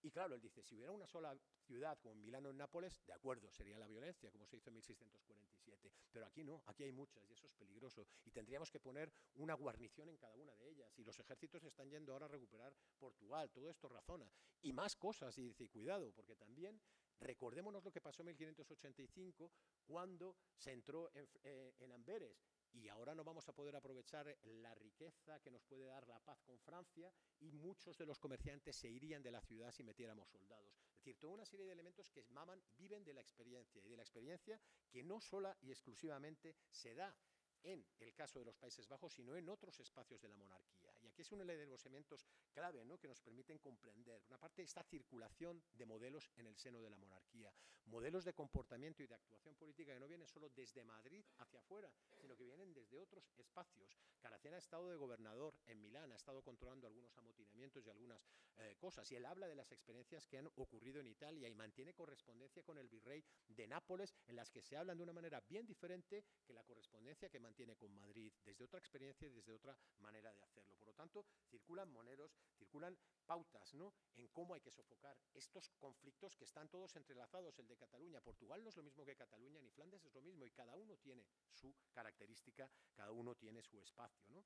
Y claro, él dice, si hubiera una sola ciudad como Milano o Nápoles, de acuerdo, sería la violencia, como se hizo en 1647. Pero aquí no, aquí hay muchas y eso es peligroso. Y tendríamos que poner una guarnición en cada una de ellas. Y los ejércitos están yendo ahora a recuperar Portugal. Todo esto razona. Y más cosas. Y dice, cuidado, porque también recordémonos lo que pasó en 1585 cuando se entró en, eh, en Amberes y ahora no vamos a poder aprovechar la riqueza que nos puede dar la paz con Francia y muchos de los comerciantes se irían de la ciudad si metiéramos soldados. Es decir, toda una serie de elementos que maman, viven de la experiencia y de la experiencia que no sola y exclusivamente se da en el caso de los Países Bajos, sino en otros espacios de la monarquía. Aquí es uno de los elementos clave ¿no? que nos permiten comprender, una parte, esta circulación de modelos en el seno de la monarquía, modelos de comportamiento y de actuación política que no vienen solo desde Madrid hacia afuera, sino que vienen desde otros espacios. Caracena ha estado de gobernador en Milán, ha estado controlando algunos amotinamientos y algunas eh, cosas, y él habla de las experiencias que han ocurrido en Italia y mantiene correspondencia con el virrey de Nápoles, en las que se hablan de una manera bien diferente que la correspondencia que mantiene con Madrid, desde otra experiencia y desde otra manera de hacerlo. Por lo tanto, circulan moneros, circulan pautas ¿no? en cómo hay que sofocar estos conflictos que están todos entrelazados, el de Cataluña. Portugal no es lo mismo que Cataluña, ni Flandes es lo mismo, y cada uno tiene su característica, cada uno tiene su espacio. ¿no?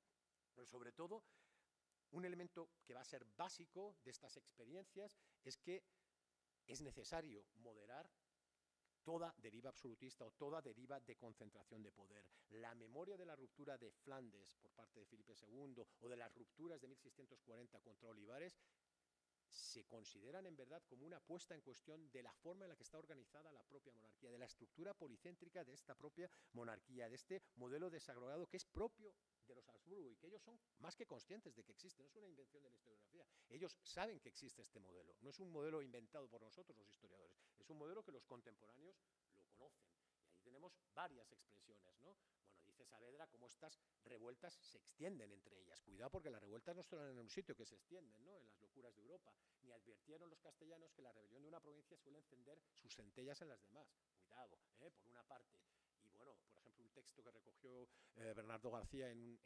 Pero sobre todo, un elemento que va a ser básico de estas experiencias es que es necesario moderar toda deriva absolutista o toda deriva de concentración de poder. La memoria de la ruptura de Flandes por parte de Felipe II o de las rupturas de 1640 contra Olivares se consideran en verdad como una puesta en cuestión de la forma en la que está organizada la propia monarquía, de la estructura policéntrica de esta propia monarquía, de este modelo desagrogado que es propio de los Habsburgo y que ellos son más que conscientes de que existe, no es una invención de la historiografía, ellos saben que existe este modelo, no es un modelo inventado por nosotros los historiadores, es un modelo que los contemporáneos lo conocen. Y ahí tenemos varias expresiones, ¿no? Bueno, dice Saavedra cómo estas revueltas se extienden entre ellas. Cuidado porque las revueltas no están en un sitio que se extienden, ¿no? En las locuras de Europa. Ni advirtieron los castellanos que la rebelión de una provincia suele encender sus centellas en las demás. Cuidado, ¿eh? por una parte. Y bueno, por texto que recogió eh, Bernardo García en,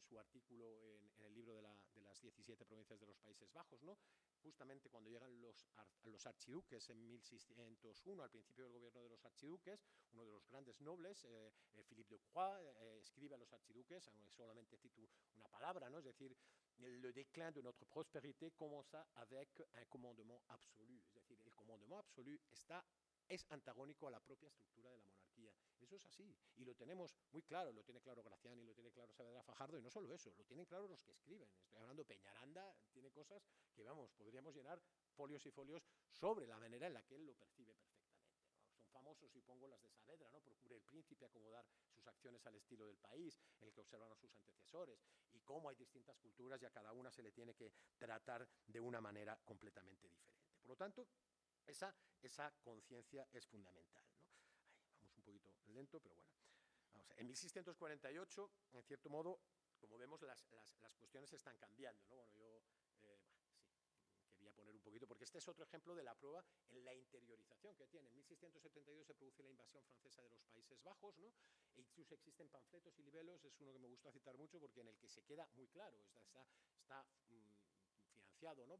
su artículo en, el libro de, las 17 provincias de los Países Bajos, ¿no? justamente cuando llegan los, los archiduques en 1601, al principio del gobierno de los archiduques, uno de los grandes nobles, eh, eh, Philippe de Croix, escribe a los archiduques, solamente cito una palabra, ¿no? es decir, le déclin de notre prospérité commença avec un commandement absolu, es decir, el commandement absolu está es antagónico a la propia estructura de la monarquía. Eso es así. Y lo tenemos muy claro, lo tiene claro Graciani, lo tiene claro Saavedra Fajardo, y no solo eso, lo tienen claro los que escriben. Estoy hablando Peñaranda, tiene cosas que, vamos, podríamos llenar folios y folios sobre la manera en la que él lo percibe perfectamente. Son famosos, y pongo las de Saavedra, ¿no? Procure el príncipe acomodar sus acciones al estilo del país, el que observan sus antecesores, y cómo hay distintas culturas y a cada una se le tiene que tratar de una manera completamente diferente. Por lo tanto, esa, esa conciencia es fundamental. ¿no? vamos un poquito lento, pero bueno. en 1648, en cierto modo, como vemos, las, las, las cuestiones están cambiando. ¿no? Bueno, yo eh, quería poner un poquito, porque este es otro ejemplo de la prueba en la interiorización que tiene. En 1672 se produce la invasión francesa de los Países Bajos, ¿no? e incluso existen panfletos y libelos, es uno que me gusta citar mucho porque en el que se queda muy claro, está, está, está mm,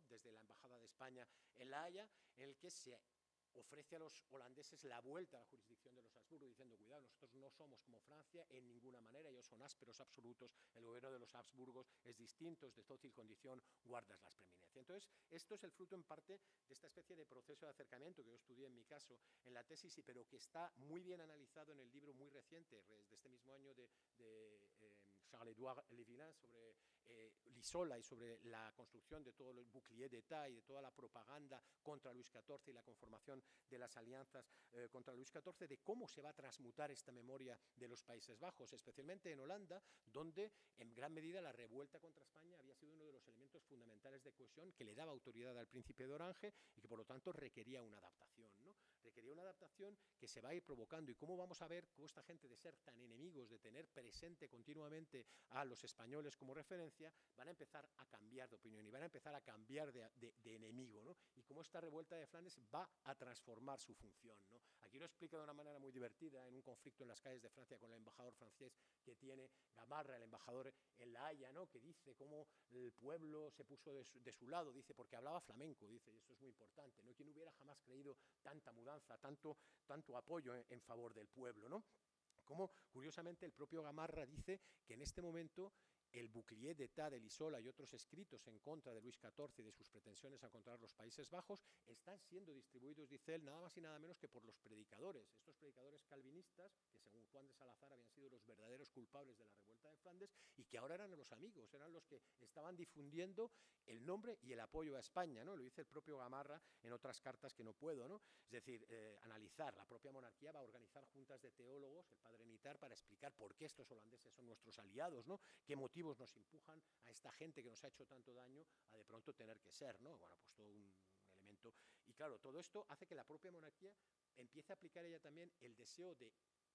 desde la Embajada de España en La Haya, en el que se ofrece a los holandeses la vuelta a la jurisdicción de los Habsburgo, diciendo, cuidado, nosotros no somos como Francia en ninguna manera, ellos son ásperos absolutos, el gobierno de los Habsburgos es distinto, es de dócil condición, guardas las preeminencias. Entonces, esto es el fruto en parte de esta especie de proceso de acercamiento que yo estudié en mi caso en la tesis, pero que está muy bien analizado en el libro muy reciente, de este mismo año, de, eh, Charles-Édouard sobre eh, Lisola y sobre la construcción de todo el bouclier d'État y de toda la propaganda contra Luis XIV y la conformación de las alianzas eh, contra Luis XIV, de cómo se va a transmutar esta memoria de los Países Bajos, especialmente en Holanda, donde en gran medida la revuelta contra España había sido uno de los elementos fundamentales de cohesión que le daba autoridad al príncipe de Orange y que por lo tanto requería una adaptación. Requería una adaptación que se va a ir provocando y cómo vamos a ver cómo esta gente de ser tan enemigos, de tener presente continuamente a los españoles como referencia, van a empezar a cambiar de opinión y van a empezar a cambiar de, de enemigo. ¿no? Y cómo esta revuelta de Flandes va a transformar su función. ¿no? Lo explica de una manera muy divertida en un conflicto en las calles de Francia con el embajador francés que tiene Gamarra, el embajador en La Haya, ¿no? que dice cómo el pueblo se puso de su, lado, dice, porque hablaba flamenco, dice, y eso es muy importante. ¿no? ¿Quién hubiera jamás creído tanta mudanza, tanto, tanto apoyo en, en favor del pueblo? ¿no? Como, curiosamente, el propio Gamarra dice que en este momento el bouclier d'État de Lisola y otros escritos en contra de Luis XIV y de sus pretensiones a encontrar los Países Bajos están siendo distribuidos, dice él, nada más y nada menos que por los predicadores, estos predicadores calvinistas, que según Juan de Salazar habían sido los verdaderos culpables de la revuelta de Flandes y que ahora eran los amigos, eran los que estaban difundiendo el nombre y el apoyo a España, ¿no? Lo dice el propio Gamarra en otras cartas que no puedo, ¿no? Es decir, eh, analizar, la propia monarquía va a organizar juntas de teólogos, el padre Nitar, para explicar por qué estos holandeses son nuestros aliados, ¿no? ¿Qué nos empujan a esta gente que nos ha hecho tanto daño a de pronto tener que ser, ¿no? Bueno, pues todo un elemento. Y claro, todo esto hace que la propia monarquía empiece a aplicar ella también el deseo de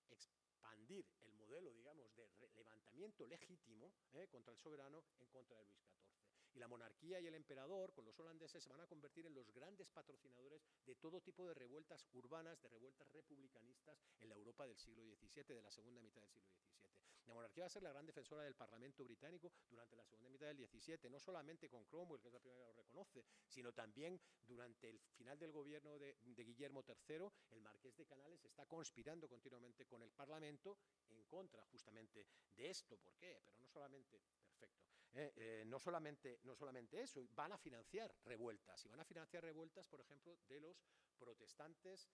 expandir el modelo, digamos, de levantamiento legítimo ¿eh? contra el soberano en contra de Luis XIV. Y la monarquía y el emperador, con los holandeses, se van a convertir en los grandes patrocinadores de todo tipo de revueltas urbanas, de revueltas republicanistas en la Europa del siglo XVII, de la segunda mitad del siglo XVII. La monarquía va a ser la gran defensora del Parlamento británico durante la segunda mitad del XVII, no solamente con Cromwell, que es la primera que lo reconoce, sino también durante el final del gobierno de, de Guillermo III, el marqués de Canales está conspirando continuamente con el Parlamento en contra justamente de esto. ¿Por qué? Pero no solamente, perfecto, eh, eh, no, solamente, no solamente eso, van a financiar revueltas, y van a financiar revueltas, por ejemplo, de los protestantes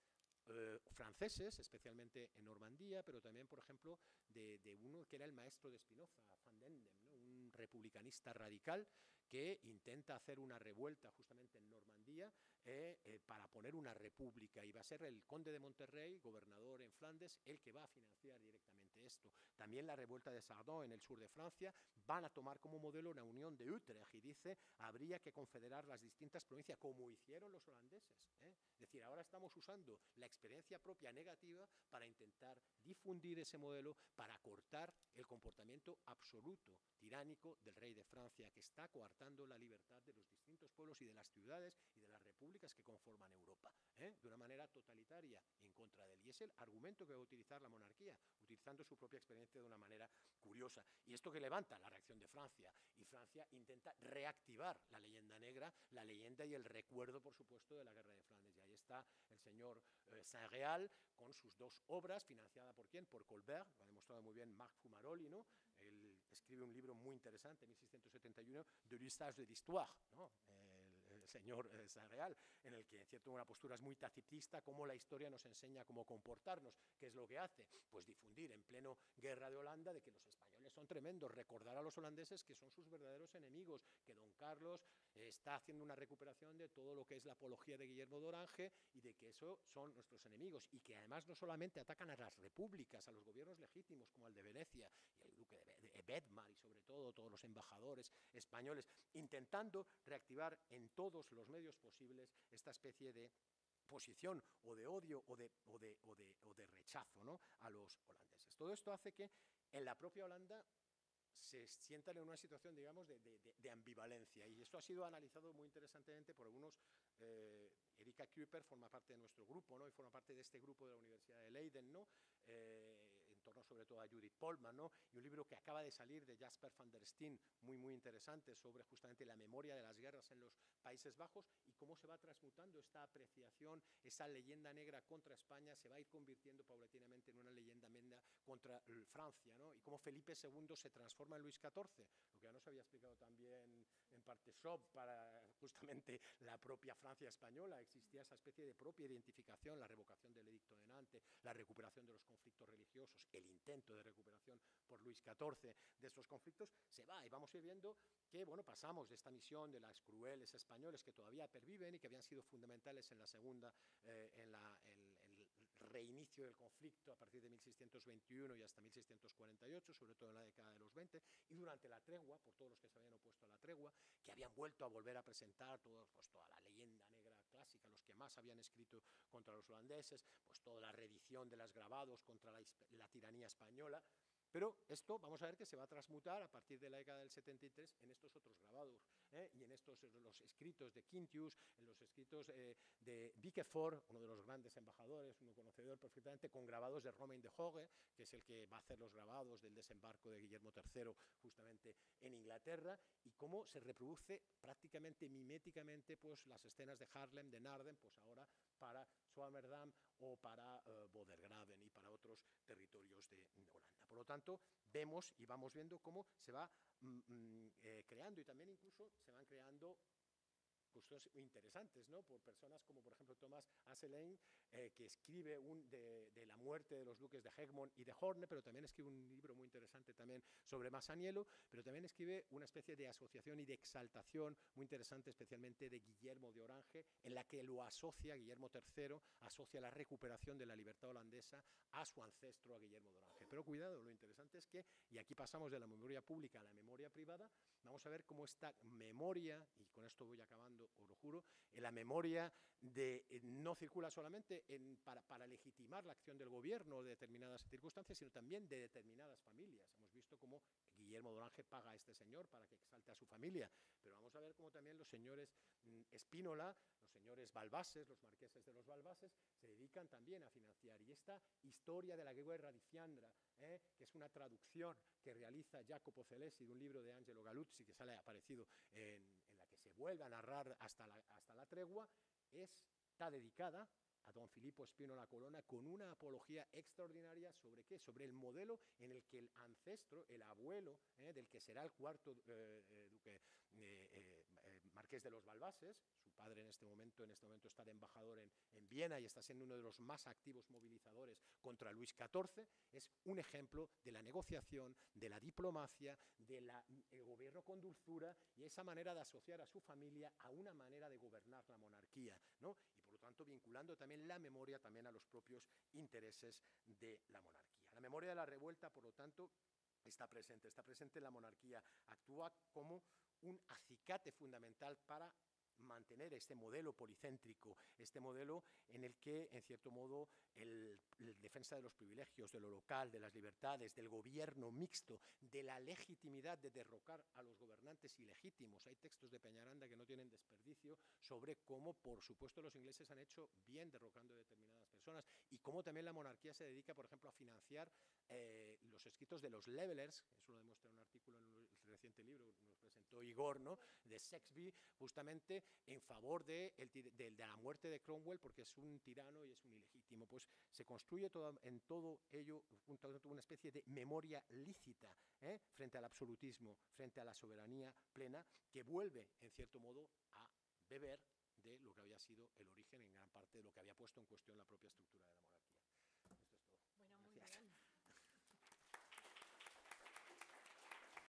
eh, franceses, especialmente en Normandía, pero también, por ejemplo, de, uno que era el maestro de Spinoza, Van Dendem, un republicanista radical que intenta hacer una revuelta justamente en Normandía eh, eh, para poner una república. Y va a ser el conde de Monterrey, gobernador en Flandes, el que va a financiar directamente esto. También la revuelta de Sardó en el sur de Francia van a tomar como modelo la unión de Utrecht y dice habría que confederar las distintas provincias, como hicieron los holandeses. Es decir, ahora estamos usando la experiencia propia negativa para intentar difundir ese modelo, para cortar el comportamiento absoluto, tiránico del rey de Francia, que está coartando la libertad de los distintos pueblos y de las ciudades y de las repúblicas que conforman Europa, ¿eh? de una manera totalitaria en contra de él. Y es el argumento que va a utilizar la monarquía, utilizando su propia experiencia de una manera curiosa. Y esto que levanta la reacción de Francia. Y Francia intenta reactivar la leyenda negra, la leyenda y el recuerdo, por supuesto, de la guerra de Flandes. Y ahí está el señor eh, Saint-Réal con sus dos obras, financiada por quién? Por Colbert, lo ha demostrado muy bien Marc Fumaroli, ¿no? Él escribe un libro muy interesante, 1671, de l'usage de l'histoire, ¿no? El, señor Saint-Réal, en el que en cierto una postura es muy tacitista, cómo la historia nos enseña cómo comportarnos. ¿Qué es lo que hace? Pues difundir en pleno guerra de Holanda de que los españoles son tremendos, recordar a los holandeses que son sus verdaderos enemigos, que don Carlos está haciendo una recuperación de todo lo que es la apología de Guillermo de Orange y de que eso son nuestros enemigos y que además no solamente atacan a las repúblicas, a los gobiernos legítimos como el de Venecia Bedmar y sobre todo todos los embajadores españoles, intentando reactivar en todos los medios posibles esta especie de posición o de odio o de, o de, o de rechazo ¿no? a los holandeses. Todo esto hace que en la propia Holanda se sientan en una situación, digamos, de, ambivalencia. Y esto ha sido analizado muy interesantemente por algunos. Eh, Erika Kuiper forma parte de nuestro grupo, ¿no? Y forma parte de este grupo de la Universidad de Leiden, ¿no? Eh, sobre todo a Judith Polman, ¿no? y un libro que acaba de salir de Jasper van der Steen, muy, muy interesante, sobre justamente la memoria de las guerras en los Países Bajos y cómo se va transmutando esta apreciación, esa leyenda negra contra España, se va a ir convirtiendo paulatinamente en una leyenda contra Francia, ¿no? y cómo Felipe II se transforma en Luis XIV, lo que ya nos había explicado también en parte Shop para justamente la propia Francia española, existía esa especie de propia identificación, la revocación del edicto de Nantes, la recuperación de los conflictos religiosos, el intento de recuperación por Luis XIV de estos conflictos, se va y vamos a ir viendo que bueno, pasamos de esta misión de las crueles españoles que todavía perviven y que habían sido fundamentales en la segunda, eh, en, la, reinicio del conflicto a partir de 1621 y hasta 1648, sobre todo en la década de los 20, y durante la tregua, por todos los que se habían opuesto a la tregua, que habían vuelto a volver a presentar todos, pues, toda la leyenda negra clásica, los que más habían escrito contra los holandeses, pues toda la reedición de las grabados contra la tiranía española, pero esto vamos a ver que se va a transmutar a partir de la década del 73 en estos otros grabados ¿eh? y en estos los escritos de Quintius, en los escritos eh, de Vicefort, uno de los grandes embajadores, uno conocedor perfectamente, con grabados de Romain de Hoge, que es el que va a hacer los grabados del desembarco de Guillermo III justamente en Inglaterra, y cómo se reproduce prácticamente miméticamente pues, las escenas de Harlem, de Narden, pues ahora para Swammerdam o para uh, Bodergraven y para otros territorios de Holanda. Por lo tanto, vemos y vamos viendo cómo se va mm, mm, eh, creando y también incluso se van creando cuestiones interesantes, ¿no? Por personas como, por ejemplo, Thomas Asselin, eh, que escribe un de, la muerte de los duques de Egmont y de Horne, pero también escribe un libro muy interesante también sobre Masaniello, pero también escribe una especie de asociación y de exaltación muy interesante, especialmente de Guillermo de Orange, en la que lo asocia, Guillermo III, asocia la recuperación de la libertad holandesa a su ancestro, a Guillermo de Orange. Pero cuidado, lo interesante es que, y aquí pasamos de la memoria pública a la memoria privada, vamos a ver cómo esta memoria, y con esto voy acabando, os lo juro, en la memoria de, eh, no circula solamente para, legitimar la acción del gobierno de determinadas circunstancias, sino también de determinadas familias. Visto cómo Guillermo Dorange paga a este señor para que exalte a su familia, pero vamos a ver cómo también los señores mm, Espínola, los señores Balbases, los marqueses de los Balbases, se dedican también a financiar. Y esta historia de la guerra de Fiandra, ¿eh? que es una traducción que realiza Jacopo Celesi de un libro de Angelo Galuzzi, que sale aparecido en, la que se vuelve a narrar hasta la, hasta la tregua, está dedicada a don Filipo Espino la Colona con una apología extraordinaria sobre qué, sobre el modelo en el que el ancestro, el abuelo, eh, del que será el cuarto eh, eh, duque marqués de los Balbases, su padre en este momento, en este momento está de embajador en, en, Viena y está siendo uno de los más activos movilizadores contra Luis XIV, es un ejemplo de la negociación, de la diplomacia, del gobierno con dulzura y esa manera de asociar a su familia a una manera de gobernar la monarquía, ¿no? Tanto vinculando también la memoria también a los propios intereses de la monarquía. La memoria de la revuelta, por lo tanto, está presente, está presente en la monarquía, actúa como un acicate fundamental para mantener este modelo policéntrico, este modelo en el que, en cierto modo, el, defensa de los privilegios, de lo local, de las libertades, del gobierno mixto, de la legitimidad de derrocar a los gobernantes ilegítimos. Hay textos de Peñaranda que no tienen desperdicio sobre cómo, por supuesto, los ingleses han hecho bien derrocando a determinadas personas y cómo también la monarquía se dedica, por ejemplo, a financiar eh, los escritos de los levelers, eso lo demuestra un artículo en el reciente libro Igor, ¿no? de Sexby, justamente en favor de, la muerte de Cromwell porque es un tirano y es un ilegítimo. Pues se construye en todo ello una especie de memoria lícita ¿eh? frente al absolutismo, frente a la soberanía plena, que vuelve, en cierto modo, a beber de lo que había sido el origen en gran parte de lo que había puesto en cuestión la propia